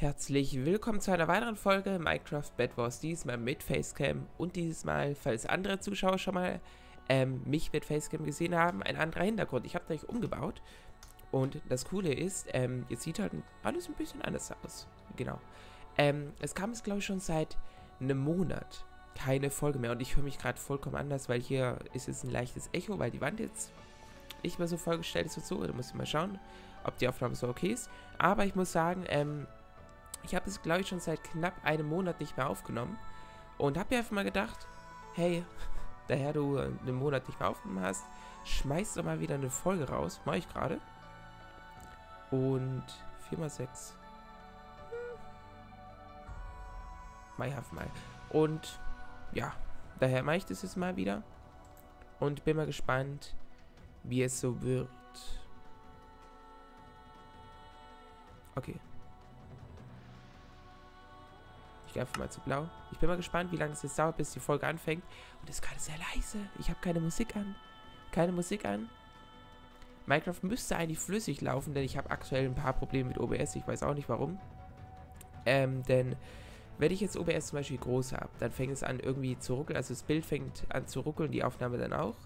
Herzlich willkommen zu einer weiteren Folge Minecraft Bad Wars, diesmal mit Facecam und dieses Mal, falls andere Zuschauer schon mal ähm, mich mit Facecam gesehen haben, ein anderer Hintergrund. Ich habe gleich umgebaut und das Coole ist, ähm, jetzt sieht halt alles ein bisschen anders aus. Genau. Ähm, es kam es glaube ich schon seit einem Monat keine Folge mehr und ich höre mich gerade vollkommen anders, weil hier ist jetzt ein leichtes Echo, weil die Wand jetzt nicht mehr so vollgestellt ist und so. Da muss ich mal schauen, ob die Aufnahme so okay ist. Aber ich muss sagen, ähm, ich habe es, glaube ich, schon seit knapp einem Monat nicht mehr aufgenommen. Und habe mir einfach mal gedacht, hey, daher du einen Monat nicht mehr aufgenommen hast, schmeiß doch mal wieder eine Folge raus. Mache ich gerade. Und 4x6. Hm. Einfach mal. Und ja, daher mache ich das jetzt mal wieder. Und bin mal gespannt, wie es so wird. Okay. Ich gehe einfach mal zu blau. Ich bin mal gespannt, wie lange es jetzt dauert, bis die Folge anfängt. Und es ist gerade sehr leise. Ich habe keine Musik an. Keine Musik an. Minecraft müsste eigentlich flüssig laufen, denn ich habe aktuell ein paar Probleme mit OBS. Ich weiß auch nicht warum. Ähm, denn wenn ich jetzt OBS zum Beispiel groß habe, dann fängt es an irgendwie zu ruckeln. Also das Bild fängt an zu ruckeln, die Aufnahme dann auch.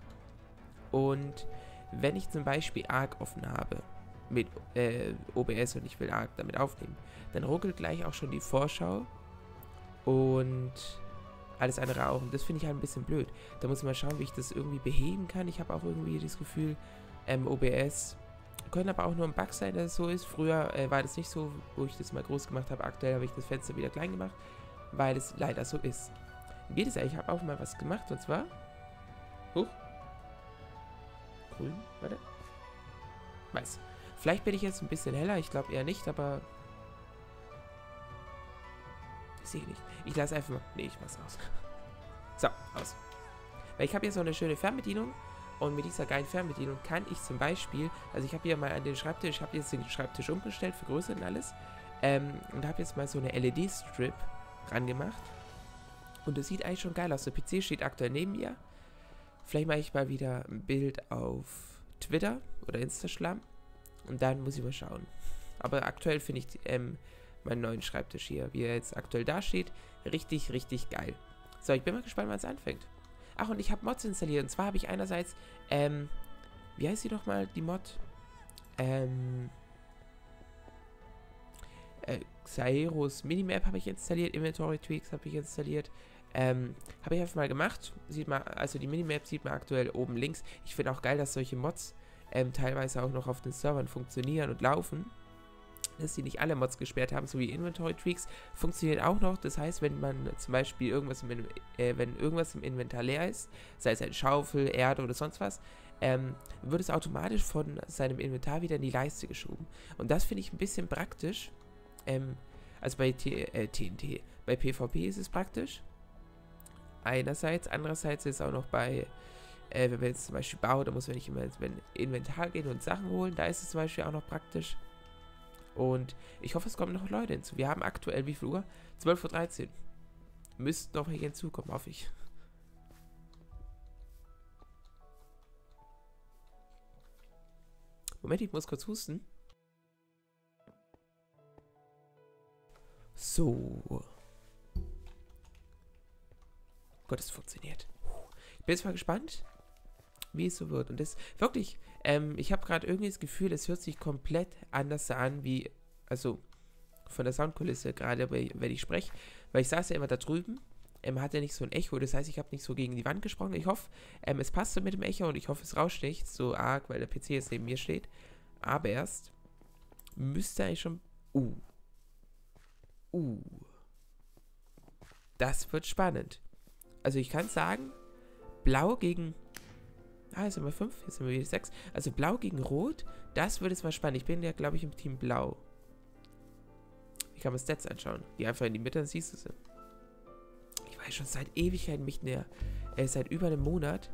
Und wenn ich zum Beispiel ARC offen habe mit äh, OBS und ich will ARC damit aufnehmen, dann ruckelt gleich auch schon die Vorschau und alles andere auch. Und das finde ich halt ein bisschen blöd. Da muss ich mal schauen, wie ich das irgendwie beheben kann. Ich habe auch irgendwie das Gefühl, ähm, OBS können aber auch nur ein Bug sein, dass es so ist. Früher äh, war das nicht so, wo ich das mal groß gemacht habe. Aktuell habe ich das Fenster wieder klein gemacht, weil es leider so ist. Geht es eigentlich? Ich habe auch mal was gemacht und zwar. Huch. Grün, warte. Weiß. Vielleicht bin ich jetzt ein bisschen heller, ich glaube eher nicht, aber sehe ich nicht. Ich lasse einfach mal. Nee, ich mach's aus. So, aus. Weil ich habe hier so eine schöne Fernbedienung. Und mit dieser geilen Fernbedienung kann ich zum Beispiel, also ich habe hier mal an den Schreibtisch, ich habe jetzt den Schreibtisch umgestellt, vergrößert und alles. Ähm, und habe jetzt mal so eine LED-Strip rangemacht. Und das sieht eigentlich schon geil aus. Der PC steht aktuell neben mir. Vielleicht mache ich mal wieder ein Bild auf Twitter oder Instagram. Und dann muss ich mal schauen. Aber aktuell finde ich ähm, meinen neuen Schreibtisch hier, wie er jetzt aktuell dasteht. Richtig, richtig geil. So, ich bin mal gespannt, wann es anfängt. Ach, und ich habe Mods installiert. Und zwar habe ich einerseits, ähm, wie heißt sie nochmal, die Mod? Ähm, äh, Xaeros Minimap habe ich installiert, Inventory Tweaks habe ich installiert. Ähm, habe ich einfach mal gemacht. Sieht man, also die Minimap sieht man aktuell oben links. Ich finde auch geil, dass solche Mods ähm, teilweise auch noch auf den Servern funktionieren und laufen dass sie nicht alle Mods gesperrt haben, so wie Inventory Tweaks, funktioniert auch noch. Das heißt, wenn man zum Beispiel irgendwas im, äh, wenn irgendwas im Inventar leer ist, sei es eine Schaufel, Erde oder sonst was, ähm, wird es automatisch von seinem Inventar wieder in die Leiste geschoben. Und das finde ich ein bisschen praktisch. Ähm, also bei T äh, TNT, bei PvP ist es praktisch. Einerseits, andererseits ist es auch noch bei äh, wenn man jetzt zum Beispiel baut, dann muss man nicht immer ins Inventar gehen und Sachen holen. Da ist es zum Beispiel auch noch praktisch. Und ich hoffe, es kommen noch Leute hinzu. Wir haben aktuell wie viel Uhr? 12.13 Uhr. Müssten noch welche hinzukommen, hoffe ich. Moment, ich muss kurz husten. So. Gott, es funktioniert. Ich bin jetzt mal gespannt, wie es so wird. Und das wirklich, ähm, ich habe gerade irgendwie das Gefühl, es hört sich komplett anders an, wie, also von der Soundkulisse, gerade wenn ich spreche. Weil ich saß ja immer da drüben, ähm, hatte nicht so ein Echo, das heißt, ich habe nicht so gegen die Wand gesprochen. Ich hoffe, ähm, es passt so mit dem Echo und ich hoffe, es rauscht nicht so arg, weil der PC jetzt neben mir steht. Aber erst müsste eigentlich schon. Uh. Uh. Das wird spannend. Also ich kann sagen, blau gegen Ah, jetzt sind wir 5, jetzt sind wir wieder 6. Also blau gegen rot, das wird jetzt mal spannend. Ich bin ja, glaube ich, im Team blau. Wie kann man Stats anschauen? Die einfach in die Mitte, dann siehst du sie. Ich war schon seit Ewigkeiten, mich näher, äh, seit über einem Monat.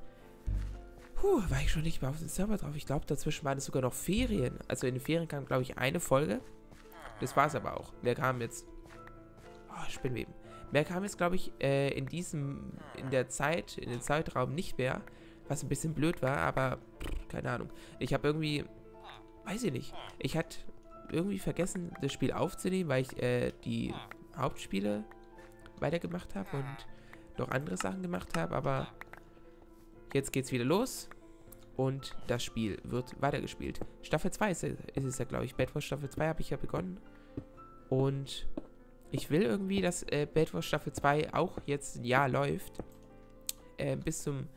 Puh, war ich schon nicht mehr auf dem Server drauf. Ich glaube, dazwischen waren es sogar noch Ferien. Also in den Ferien kam, glaube ich, eine Folge. Das war es aber auch. Mehr kam jetzt... Oh, Spinnweben. Mehr kam jetzt, glaube ich, äh, in diesem, in der Zeit, in den Zeitraum nicht mehr. Was ein bisschen blöd war, aber pff, keine Ahnung. Ich habe irgendwie, weiß ich nicht. Ich hatte irgendwie vergessen, das Spiel aufzunehmen, weil ich äh, die Hauptspiele weitergemacht habe und noch andere Sachen gemacht habe, aber jetzt geht's wieder los und das Spiel wird weitergespielt. Staffel 2 ist, ist es ja, glaube ich. Bad Wars Staffel 2 habe ich ja begonnen. Und ich will irgendwie, dass äh, Bad Wars Staffel 2 auch jetzt ein Jahr läuft. Äh, bis zum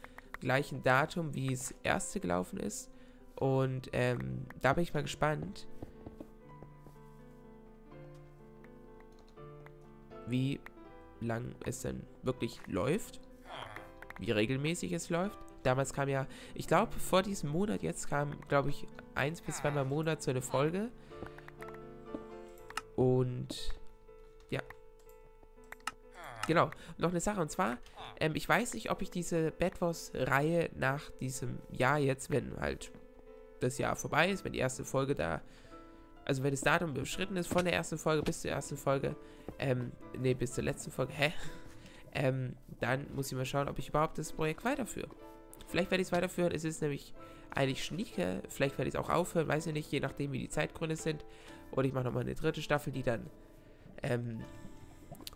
gleichen Datum, wie es erste gelaufen ist. Und ähm, da bin ich mal gespannt, wie lang es denn wirklich läuft. Wie regelmäßig es läuft. Damals kam ja, ich glaube, vor diesem Monat jetzt kam, glaube ich, eins bis zweimal im Monat so eine Folge. Und ja. Genau. Noch eine Sache, und zwar, ähm, ich weiß nicht, ob ich diese Bad Wars-Reihe nach diesem Jahr jetzt, wenn halt das Jahr vorbei ist, wenn die erste Folge da, also wenn das Datum überschritten ist, von der ersten Folge bis zur ersten Folge, ähm, nee, bis zur letzten Folge, hä? Ähm, dann muss ich mal schauen, ob ich überhaupt das Projekt weiterführe. Vielleicht werde ich es weiterführen. Es ist nämlich eigentlich schnieke. Vielleicht werde ich es auch aufhören. Weiß ich nicht. Je nachdem, wie die Zeitgründe sind. Oder ich mache nochmal eine dritte Staffel, die dann ähm,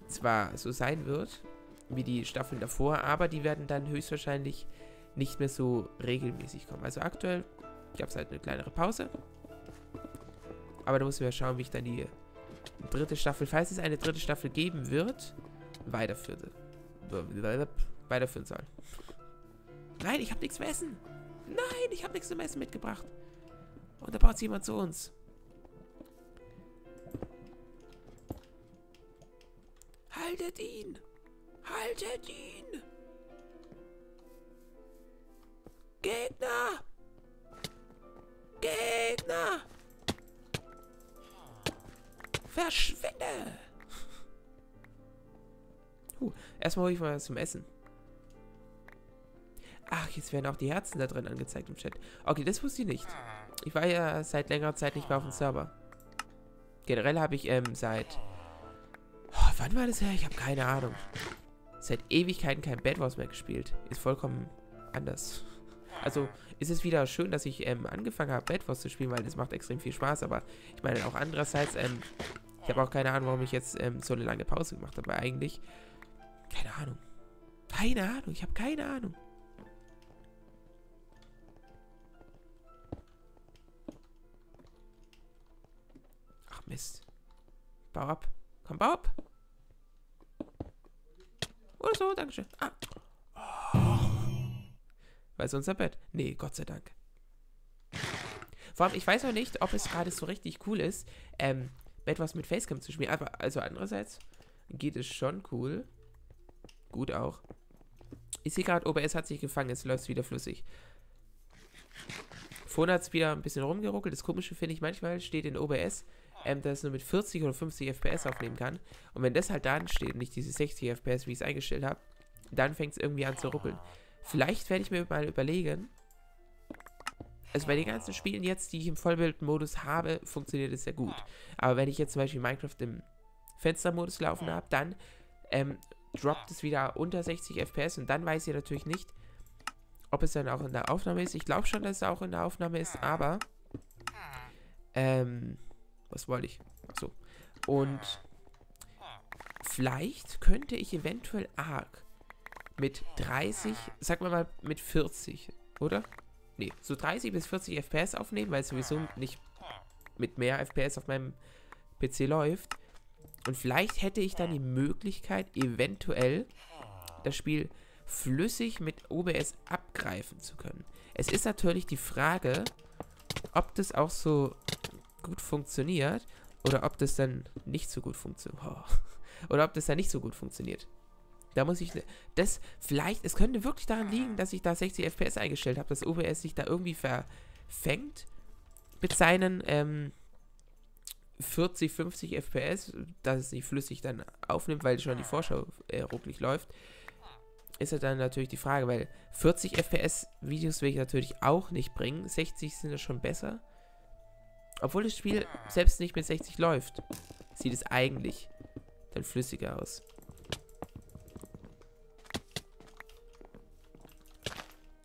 zwar so sein wird, wie die Staffeln davor, aber die werden dann höchstwahrscheinlich nicht mehr so regelmäßig kommen. Also aktuell gab es halt eine kleinere Pause. Aber da müssen wir schauen, wie ich dann die dritte Staffel, falls es eine dritte Staffel geben wird, weiterführen, soll. Nein, ich habe nichts zum Essen. Nein, ich habe nichts zum Essen mitgebracht. Und da baut jemand zu uns. Haltet ihn! Haltet ihn! Gegner! Gegner! Verschwinde! Uh, erstmal hole ich mal was zum Essen. Ach, jetzt werden auch die Herzen da drin angezeigt im Chat. Okay, das wusste ich nicht. Ich war ja seit längerer Zeit nicht mehr auf dem Server. Generell habe ich ähm, seit... Oh, wann war das her? Ich habe keine Ahnung. Seit Ewigkeiten kein Bad Wars mehr gespielt. Ist vollkommen anders. Also ist es wieder schön, dass ich ähm, angefangen habe, Bad Wars zu spielen, weil das macht extrem viel Spaß. Aber ich meine auch andererseits, ähm, ich habe auch keine Ahnung, warum ich jetzt ähm, so eine lange Pause gemacht habe. Eigentlich, keine Ahnung. Keine Ahnung, ich habe keine Ahnung. Mist. Bau ab. Komm, bau ab. Oder so, Dankeschön. Ah. War es unser Bett? Nee, Gott sei Dank. Vor allem, ich weiß auch nicht, ob es gerade so richtig cool ist, ähm, etwas mit Facecam zu spielen. Aber, also andererseits geht es schon cool. Gut auch. Ich sehe gerade, OBS hat sich gefangen, es läuft wieder flüssig. Vorhin hat es wieder ein bisschen rumgeruckelt. Das Komische finde ich manchmal steht in OBS, ähm, dass es nur mit 40 oder 50 FPS aufnehmen kann. Und wenn das halt da steht, nicht diese 60 FPS, wie ich es eingestellt habe, dann fängt es irgendwie an zu ruckeln. Vielleicht werde ich mir mal überlegen, also bei den ganzen Spielen jetzt, die ich im Vollbildmodus habe, funktioniert es sehr gut. Aber wenn ich jetzt zum Beispiel Minecraft im Fenstermodus laufen habe, dann ähm, droppt es wieder unter 60 FPS und dann weiß ich natürlich nicht, ob es dann auch in der Aufnahme ist. Ich glaube schon, dass es auch in der Aufnahme ist, aber ähm, was wollte ich? Achso. Und vielleicht könnte ich eventuell Arc mit 30, sag mal mal mit 40, oder? Nee, so 30 bis 40 FPS aufnehmen, weil es sowieso nicht mit mehr FPS auf meinem PC läuft. Und vielleicht hätte ich dann die Möglichkeit, eventuell das Spiel flüssig mit OBS abgreifen zu können. Es ist natürlich die Frage, ob das auch so gut funktioniert oder ob das dann nicht so gut funktioniert. Oh. Oder ob das dann nicht so gut funktioniert. Da muss ich. Das vielleicht. Es könnte wirklich daran liegen, dass ich da 60 FPS eingestellt habe, dass OBS sich da irgendwie verfängt mit seinen ähm, 40, 50 FPS, dass es nicht flüssig dann aufnimmt, weil schon die Vorschau äh, rucklig läuft. Ist ja dann natürlich die Frage, weil 40 FPS Videos will ich natürlich auch nicht bringen. 60 sind ja schon besser. Obwohl das Spiel selbst nicht mit 60 läuft, sieht es eigentlich dann flüssiger aus.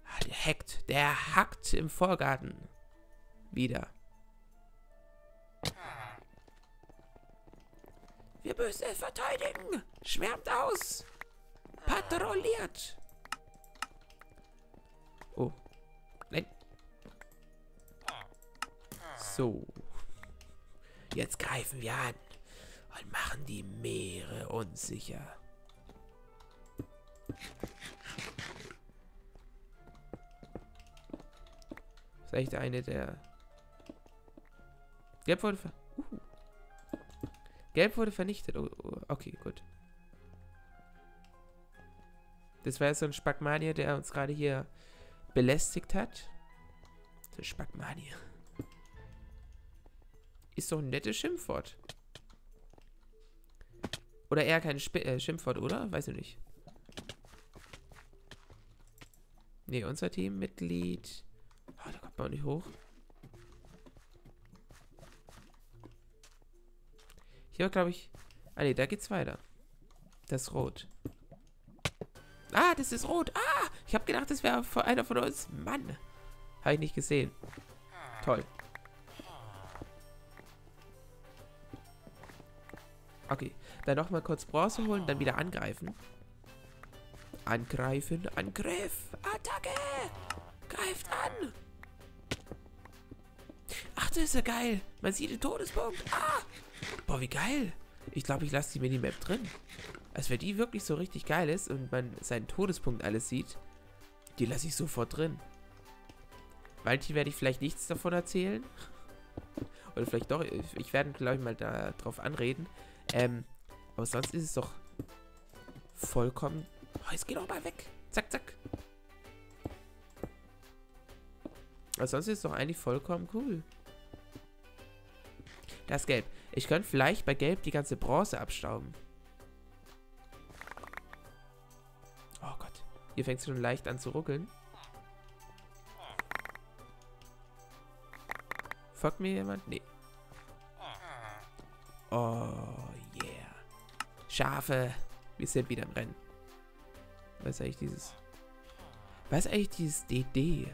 Ah, der hackt. Der hackt im Vorgarten. Wieder. Wir müssen es verteidigen. Schwärmt aus. Patrouilliert. Oh. So. Jetzt greifen wir an und machen die Meere unsicher. Das ist echt eine der... Gelb wurde ver... Uh. Gelb wurde vernichtet. Oh, oh, okay, gut. Das war ja so ein Spackmanier, der uns gerade hier belästigt hat. Der Spackmanier. Ist doch ein nettes Schimpfwort. Oder eher kein Sp äh, Schimpfwort, oder? Weiß ich nicht. Ne, unser Teammitglied. Oh, da kommt man auch nicht hoch. Hier glaube ich... Ah, ne, da geht's weiter. Das rot. Ah, das ist rot. Ah, ich habe gedacht, das wäre einer von uns. Mann. Habe ich nicht gesehen. Toll. Okay, dann nochmal kurz Bronze holen, dann wieder angreifen. Angreifen, Angriff, Attacke! Greift an! Ach, das ist ja geil. Man sieht den Todespunkt. Ah! Boah, wie geil. Ich glaube, ich lasse die Minimap drin. Als wenn die wirklich so richtig geil ist und man seinen Todespunkt alles sieht, die lasse ich sofort drin. Walti werde ich vielleicht nichts davon erzählen. Oder vielleicht doch. Ich werde, glaube ich, mal darauf anreden. Ähm, aber sonst ist es doch vollkommen... Oh, jetzt geht auch mal weg. Zack, zack. Aber sonst ist es doch eigentlich vollkommen cool. Das Gelb. Ich könnte vielleicht bei Gelb die ganze Bronze abstauben. Oh Gott. Hier fängt es schon leicht an zu ruckeln. Folgt mir jemand? Nee. Schafe. Wir sind wieder im Rennen. Was ist eigentlich dieses... Was ist eigentlich dieses DD?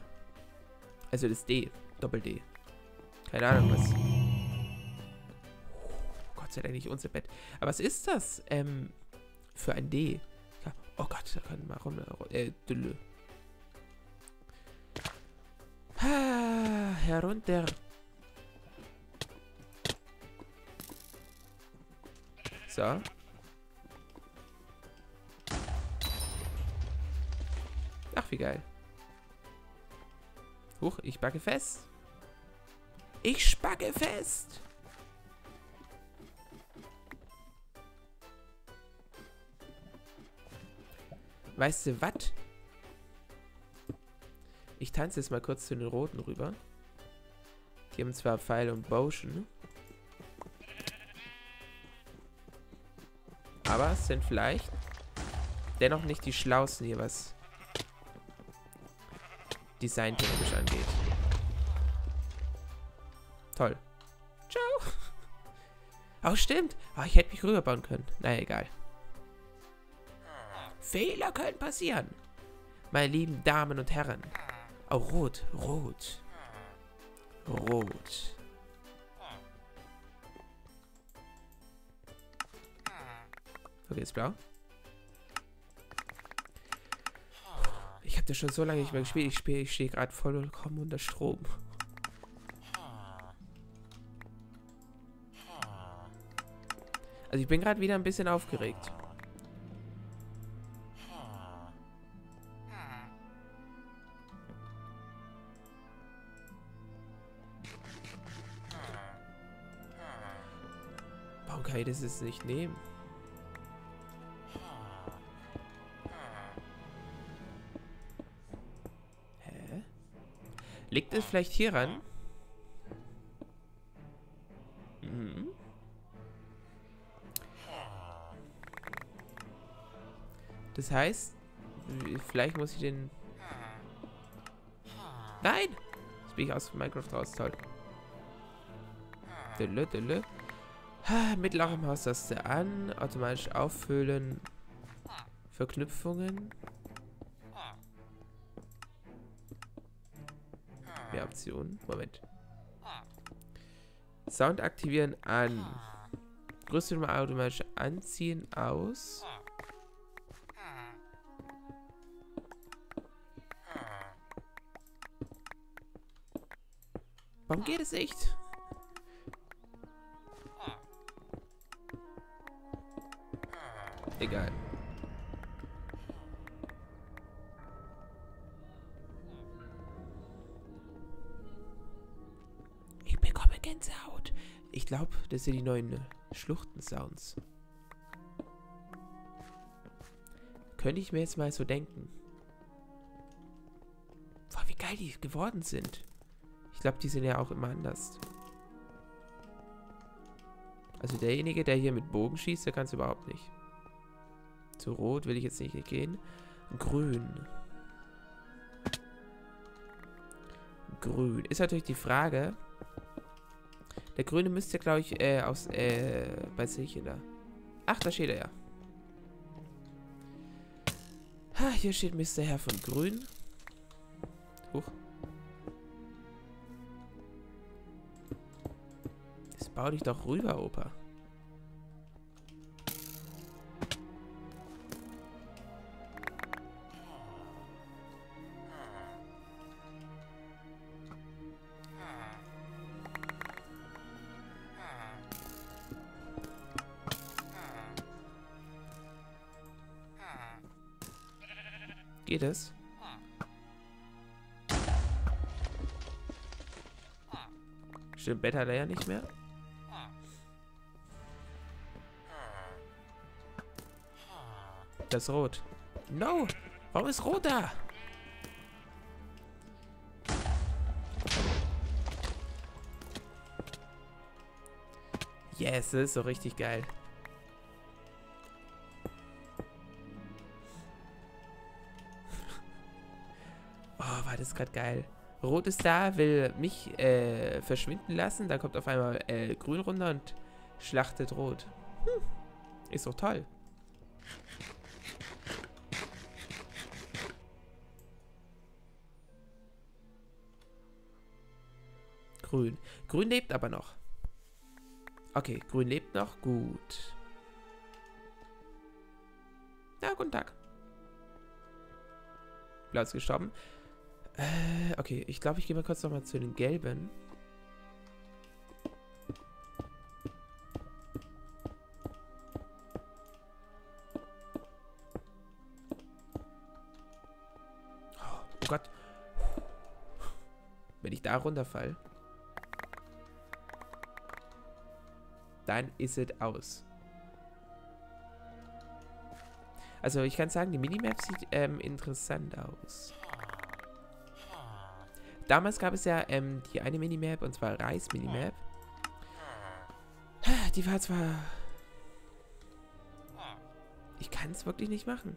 Also das D. Doppel-D. Keine Ahnung, was... Gott sei Dank nicht unser Bett. Aber was ist das? Ähm, für ein D? Oh Gott, da kann man rum... Äh, Dülle. Ah, herunter. So. Ach, wie geil. Huch, ich backe fest. Ich spacke fest. Weißt du was? Ich tanze jetzt mal kurz zu den Roten rüber. Die haben zwar Pfeil und Potion. Aber es sind vielleicht dennoch nicht die schlausten hier, was designtechnisch angeht. Toll. Ciao. Oh, stimmt. Oh, ich hätte mich rüberbauen können. Naja, egal. Fehler können passieren. Meine lieben Damen und Herren. Oh, rot, rot. Rot. Okay, ist blau. Habe das schon so lange nicht mehr gespielt. Ich spiele, ich stehe gerade vollkommen unter Strom. Also ich bin gerade wieder ein bisschen aufgeregt. Warum kann ich das jetzt nicht nehmen? Liegt es vielleicht hieran? Mhm. Das heißt, vielleicht muss ich den... Nein! Jetzt bin ich aus Minecraft raus. Toll. Dille, dille. Mittelalarmhaustaste an. Automatisch auffüllen. Verknüpfungen. Optionen. Moment. Sound aktivieren an. Rüstung automatisch anziehen aus. Warum geht es nicht? Egal. Ich glaube, das sind die neuen Schluchten-Sounds. Könnte ich mir jetzt mal so denken. Boah, wie geil die geworden sind. Ich glaube, die sind ja auch immer anders. Also derjenige, der hier mit Bogen schießt, der kann es überhaupt nicht. Zu rot will ich jetzt nicht gehen. Grün. Grün. Ist natürlich die Frage. Der Grüne müsste, glaube ich, äh, aus, äh, bei sich da. Ach, da steht er ja. Ha, hier steht Mr. Herr von Grün. Huch. Das bau dich doch rüber, Opa. Es? Stimmt, Bett hat er ja nicht mehr. Das ist rot. No! Warum ist rot da? Yes, das ist so richtig geil. Gerade geil. Rot ist da, will mich äh, verschwinden lassen. Da kommt auf einmal äh, Grün runter und schlachtet Rot. Hm. Ist doch toll. Grün. Grün lebt aber noch. Okay, Grün lebt noch. Gut. Ja, guten Tag. Blau ist gestorben. Äh, okay, ich glaube, ich gehe mal kurz nochmal zu den Gelben. Oh Gott. Wenn ich da runterfall. Dann ist es aus. Also ich kann sagen, die Minimap sieht ähm, interessant aus. Damals gab es ja ähm, die eine Minimap, und zwar Reis-Minimap. Die war zwar... Ich kann es wirklich nicht machen.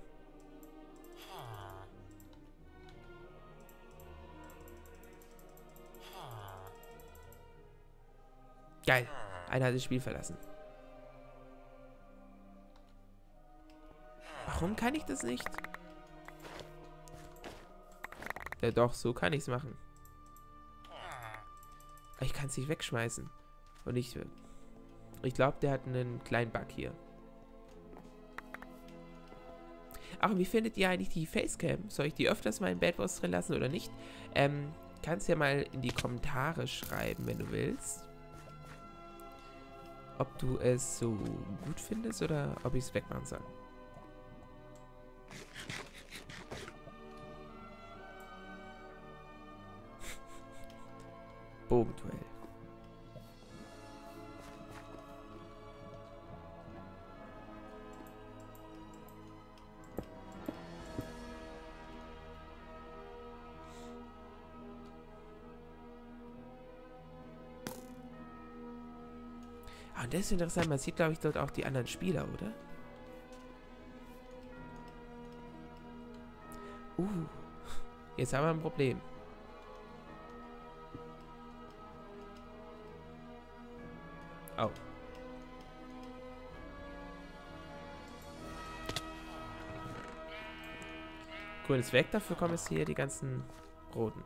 Geil. Einer hat das Spiel verlassen. Warum kann ich das nicht? Ja doch, so kann ich es machen. Ich kann es nicht wegschmeißen. Und ich... Ich glaube, der hat einen kleinen Bug hier. Ach, wie findet ihr eigentlich die Facecam? Soll ich die öfters mal in Bad Wars drin lassen oder nicht? Ähm, kannst ja mal in die Kommentare schreiben, wenn du willst. Ob du es so gut findest oder ob ich es wegmachen soll. Bogenduell. Ah, und das ist interessant. Man sieht, glaube ich, dort auch die anderen Spieler, oder? Uh, jetzt haben wir ein Problem. Grün ist weg, dafür kommen jetzt hier die ganzen roten.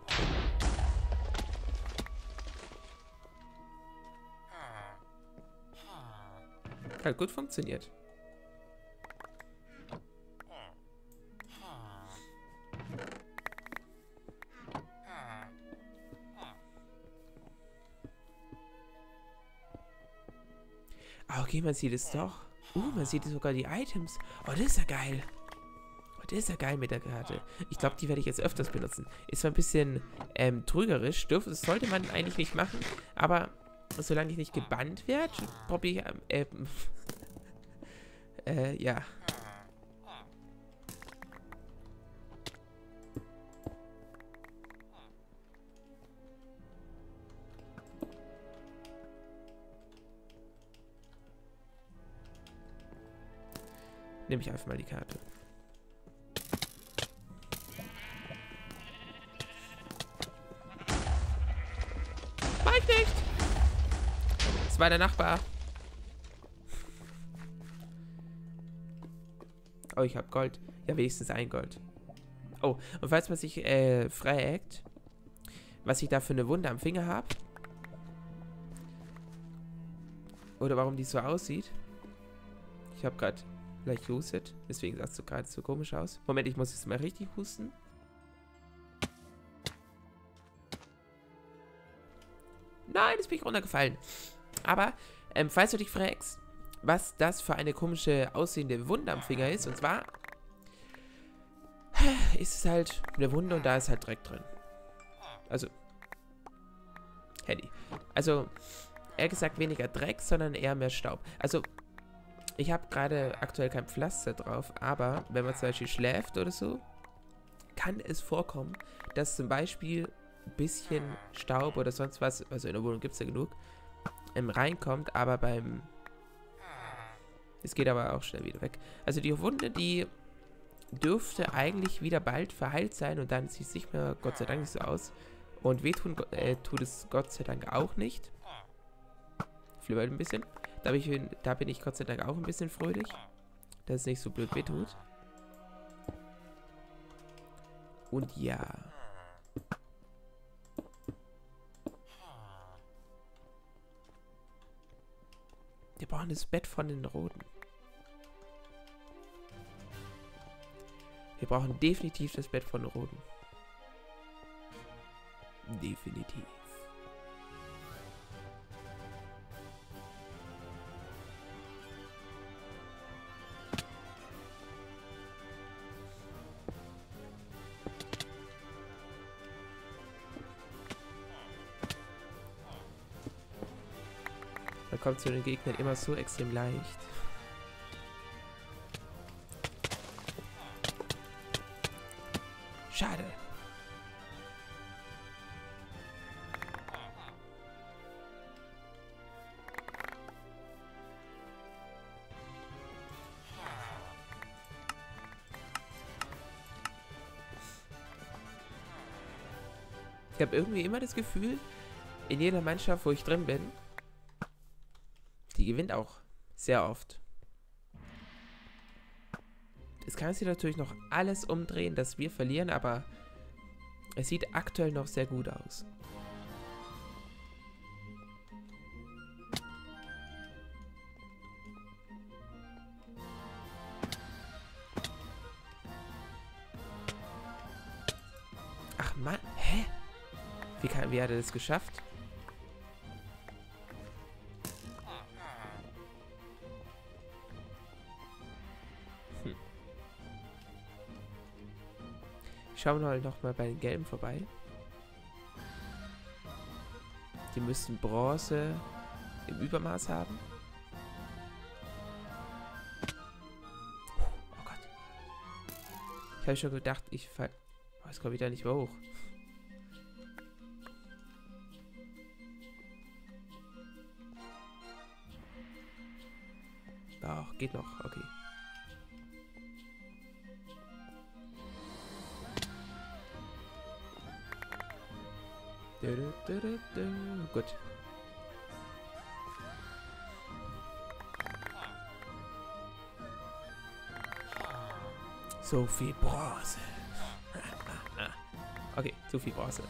Hat gut funktioniert. Ah, okay, man sieht es doch. Uh, man sieht sogar die Items. Oh, das ist ja geil. Oh, das ist ja geil mit der Karte. Ich glaube, die werde ich jetzt öfters benutzen. Ist zwar ein bisschen ähm, trügerisch. Dürf, das sollte man eigentlich nicht machen. Aber solange ich nicht gebannt werde, probiere ich... Äh, äh, ja. Nehme ich einfach mal die Karte. War der Nachbar. Oh, ich habe Gold. Ja, wenigstens ein Gold. Oh, und falls man sich äh, fragt, was ich da für eine Wunde am Finger habe, oder warum die so aussieht, ich habe gerade leicht gehustet, deswegen sah es so gerade so komisch aus. Moment, ich muss jetzt mal richtig husten. Nein, jetzt bin ich runtergefallen. Aber, ähm, falls du dich fragst, was das für eine komische aussehende Wunde am Finger ist, und zwar ist es halt eine Wunde und da ist halt Dreck drin. Also, Handy. Also, eher gesagt weniger Dreck, sondern eher mehr Staub. Also, ich habe gerade aktuell kein Pflaster drauf, aber wenn man zum Beispiel schläft oder so, kann es vorkommen, dass zum Beispiel ein bisschen Staub oder sonst was, also in der Wohnung gibt es ja genug, ähm, reinkommt, aber beim... Es geht aber auch schnell wieder weg. Also die Wunde, die dürfte eigentlich wieder bald verheilt sein und dann sieht es nicht mehr, Gott sei Dank, nicht so aus. Und wehtun äh, tut es Gott sei Dank auch nicht. Flimmert ein bisschen. Da bin, ich, da bin ich Gott sei Dank auch ein bisschen fröhlich. Dass es nicht so blöd wehtut. Und ja. Brauchen das Bett von den Roten. Wir brauchen definitiv das Bett von den Roten. Definitiv. Kommt zu den Gegnern immer so extrem leicht. Schade. Ich habe irgendwie immer das Gefühl, in jeder Mannschaft, wo ich drin bin, die gewinnt auch sehr oft. Es kann sich natürlich noch alles umdrehen, dass wir verlieren, aber es sieht aktuell noch sehr gut aus. Ach Mann, hä? Wie, kann, wie hat er das geschafft? Schauen wir halt noch mal bei den Gelben vorbei. Die müssten Bronze im Übermaß haben. Oh Gott. Ich habe schon gedacht, ich fall... Oh, es kommt wieder nicht mehr hoch. Doch, geht noch. Okay. Gut. So viel Bronze. okay, zu viel Bronze.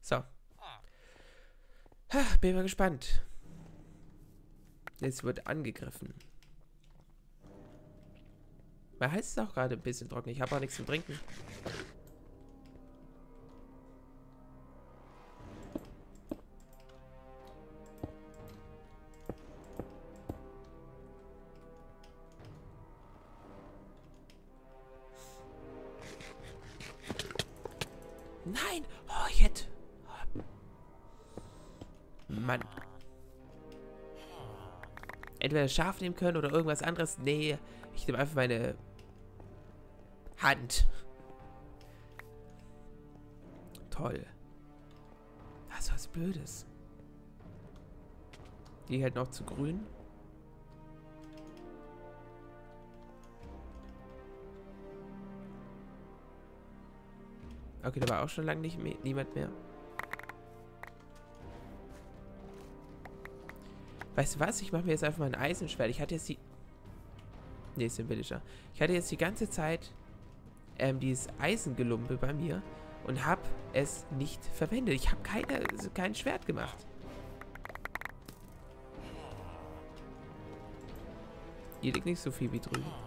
So. Ha, bin mal gespannt. Es wird angegriffen. Mein Hals ist auch gerade ein bisschen trocken. Ich habe auch nichts zum Trinken. Entweder Schaf nehmen können oder irgendwas anderes. Nee, ich nehme einfach meine Hand. Toll. Das ist was Blödes. Die halt noch zu grün. Okay, da war auch schon lange nicht mehr, niemand mehr. Weißt du was? Ich mache mir jetzt einfach mal ein Eisenschwert. Ich hatte jetzt die... Ne, ist ein Villager. Ich hatte jetzt die ganze Zeit ähm, dieses Eisengelumpe bei mir und habe es nicht verwendet. Ich habe keine, also kein Schwert gemacht. Hier liegt nicht so viel wie drüben.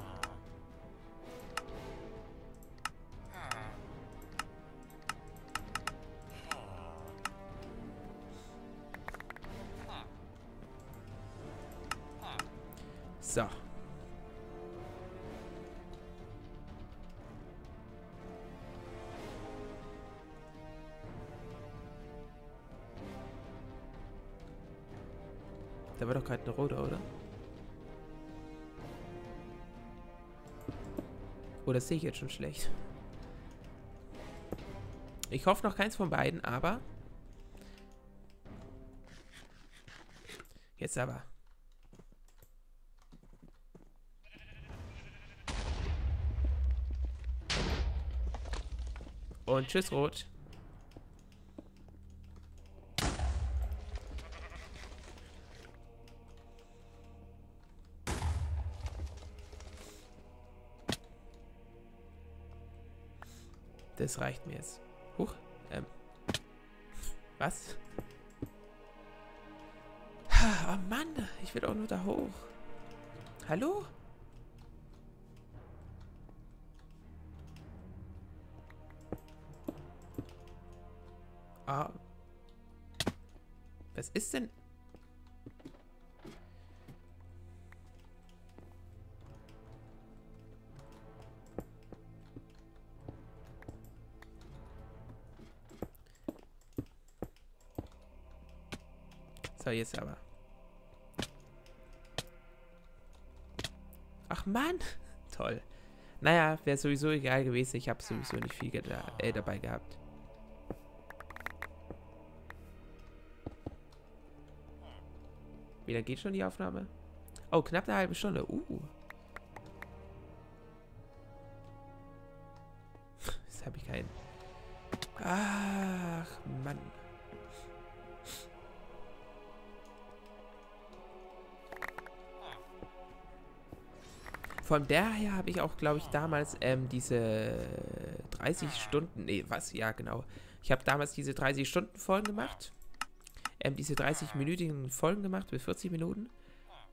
Doch ein roter, oder? Oh, das sehe ich jetzt schon schlecht. Ich hoffe noch keins von beiden, aber... Jetzt aber. Und tschüss, Rot. Das reicht mir jetzt. Huch. Ähm. Was? Oh Mann, ich will auch nur da hoch. Hallo? Ah. Was ist denn? Jetzt aber. Ach Mann! Toll. Naja, wäre sowieso egal gewesen. Ich habe sowieso nicht viel da, äh, dabei gehabt. Wie lange geht schon die Aufnahme? Oh, knapp eine halbe Stunde. Uh. Jetzt habe ich keinen. Ach, Mann. Von daher habe ich auch, glaube ich, damals ähm, diese 30 Stunden, nee, was, ja, genau. Ich habe damals diese 30 Stunden Folgen gemacht ähm, diese 30-minütigen Folgen gemacht, bis 40 Minuten.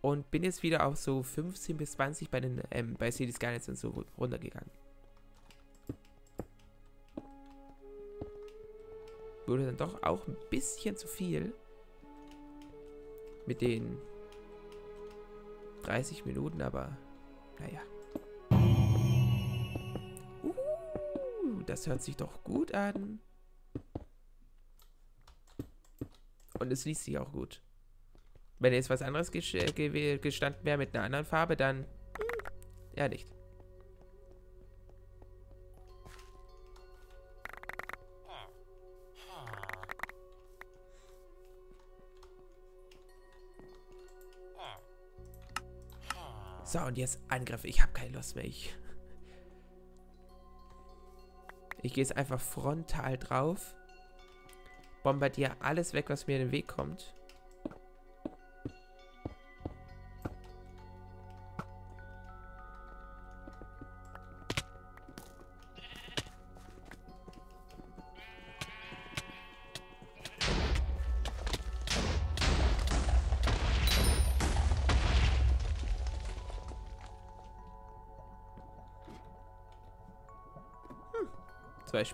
Und bin jetzt wieder auf so 15 bis 20 bei den ähm, bei City Skylines und so runtergegangen. Wurde dann doch auch ein bisschen zu viel. Mit den 30 Minuten, aber naja. Uh, das hört sich doch gut an. Und es liest sich auch gut. Wenn jetzt was anderes äh, gestanden wäre mit einer anderen Farbe, dann hm, ja nicht. So, und jetzt Angriff. Ich habe keine Lust mehr. Ich, ich gehe jetzt einfach frontal drauf bombardiere alles weg, was mir in den Weg kommt.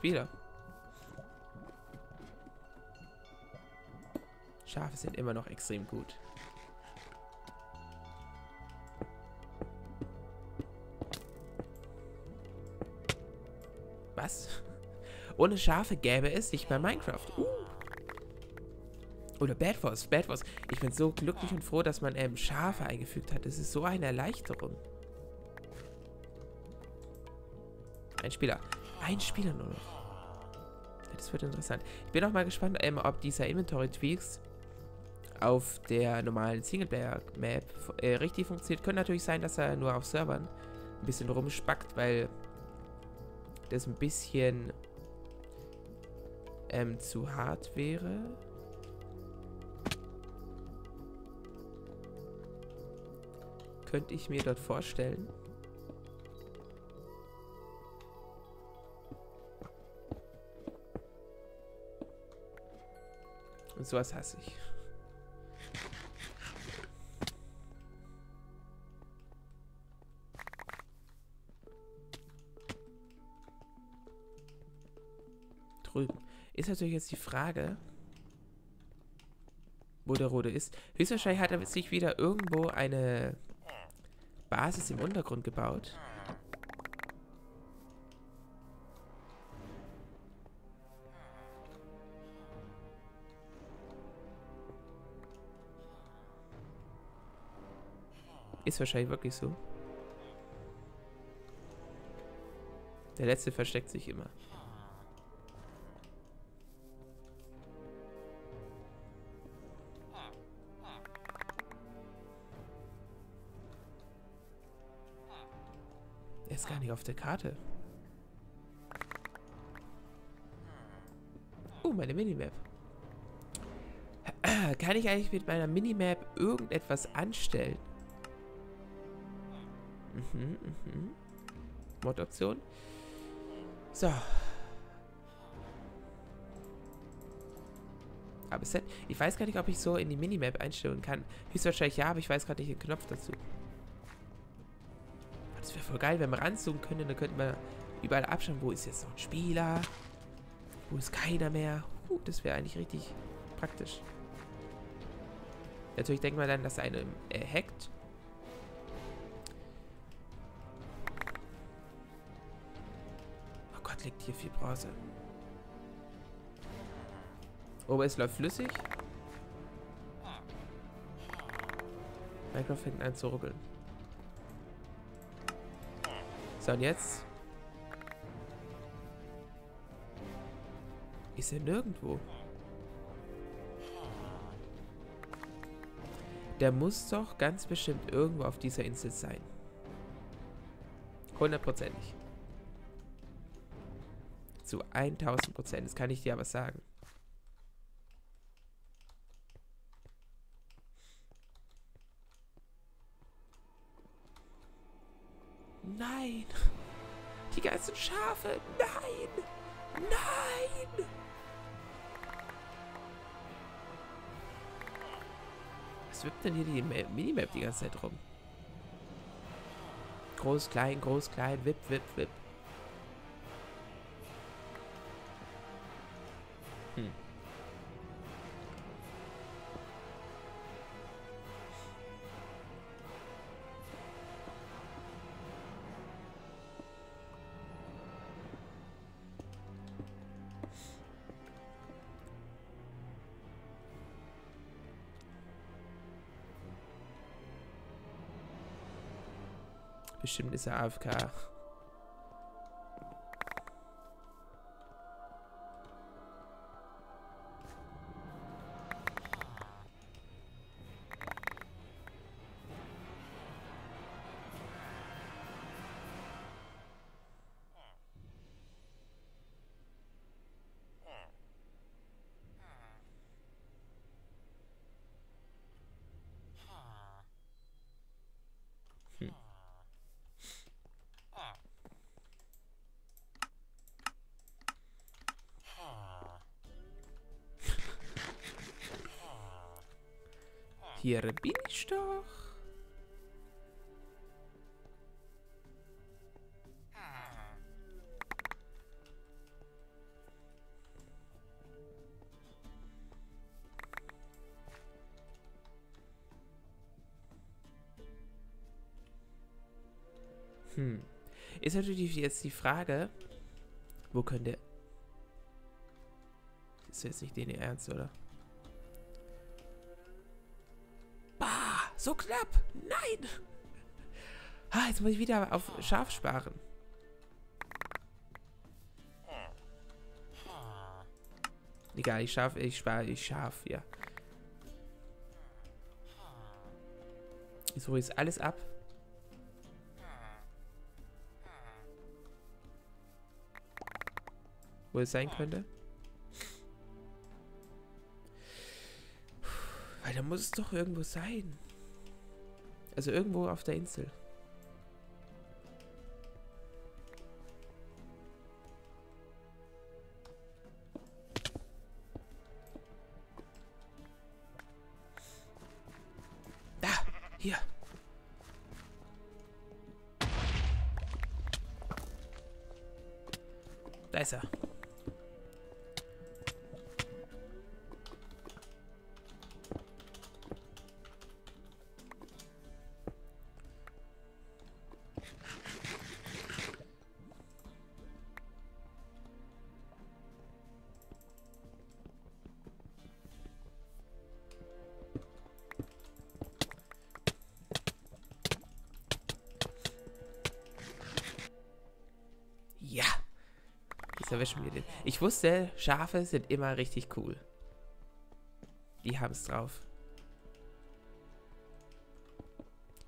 Spieler. Schafe sind immer noch extrem gut. Was? Ohne Schafe gäbe es nicht mehr Minecraft. Uh. Oder Bad Wars, Bad Wars. Ich bin so glücklich und froh, dass man ähm, Schafe eingefügt hat. Das ist so eine Erleichterung. Ein Spieler. Ein Spieler nur noch. Das wird interessant. Ich bin auch mal gespannt, ähm, ob dieser Inventory-Tweaks auf der normalen Singleplayer-Map äh, richtig funktioniert. Könnte natürlich sein, dass er nur auf Servern ein bisschen rumspackt, weil das ein bisschen ähm, zu hart wäre. Könnte ich mir dort vorstellen. Und sowas hasse ich. Drüben. Ist natürlich jetzt die Frage, wo der Rote ist. Höchstwahrscheinlich hat er sich wieder irgendwo eine Basis im Untergrund gebaut. Ist wahrscheinlich wirklich so. Der letzte versteckt sich immer. Er ist gar nicht auf der Karte. Oh, meine Minimap. Kann ich eigentlich mit meiner Minimap irgendetwas anstellen? Mhm, mhm. Mod-Option. So. Aber Set. Ich weiß gar nicht, ob ich so in die Minimap einstellen kann. Höchstwahrscheinlich ja, aber ich weiß gerade nicht den Knopf dazu. Das wäre voll geil, wenn wir ranzoomen können. Dann könnten wir überall abschauen, wo ist jetzt noch ein Spieler. Wo ist keiner mehr. Uh, das wäre eigentlich richtig praktisch. Natürlich denkt man dann, dass einer äh, hackt. Hier viel Bronze. Aber es läuft flüssig. Minecraft fängt an zu ruckeln. So, und jetzt? Ist er nirgendwo? Der muss doch ganz bestimmt irgendwo auf dieser Insel sein. Hundertprozentig zu 1000 Prozent. Das kann ich dir aber sagen. Nein! Die ganzen Schafe! Nein! Nein! Was wippt denn hier die Minimap die ganze Zeit rum? Groß, klein, groß, klein, wip, wip, wip. Bestimmt ist er AFK. Hier bin ich doch. Hm. Ist natürlich jetzt die Frage, wo könnte... Ist jetzt nicht den ernst, oder? So knapp. Nein. Ah, jetzt muss ich wieder auf Schaf sparen. Egal, ich schaffe, ich spare, ich schaffe, ja. So ist alles ab. Wo es sein könnte. Weil da muss es doch irgendwo sein. Also irgendwo auf der Insel. Erwischen wir den. Ich wusste, Schafe sind immer richtig cool. Die haben es drauf.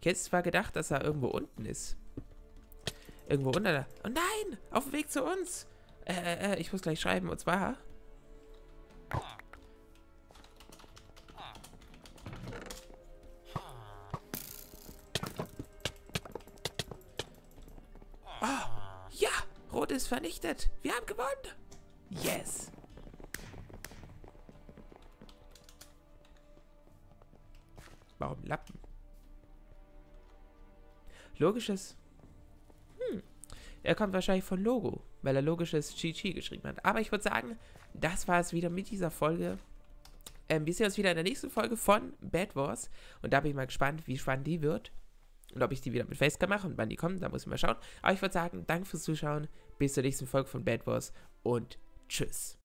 Ich hätte zwar gedacht, dass er irgendwo unten ist. Irgendwo unter da. Oh nein! Auf dem Weg zu uns! Äh, äh, äh, ich muss gleich schreiben. Und zwar... vernichtet. Wir haben gewonnen. Yes. Warum Lappen? Logisches. Hm. Er kommt wahrscheinlich von Logo, weil er logisches Chi-Chi geschrieben hat. Aber ich würde sagen, das war es wieder mit dieser Folge. Ähm, wir sehen uns wieder in der nächsten Folge von Bad Wars. Und da bin ich mal gespannt, wie spannend die wird. Und ob ich die wieder mit Facecam mache und wann die kommen, da muss ich mal schauen. Aber ich würde sagen, danke fürs Zuschauen. Bis zur nächsten Folge von Bad Wars und tschüss.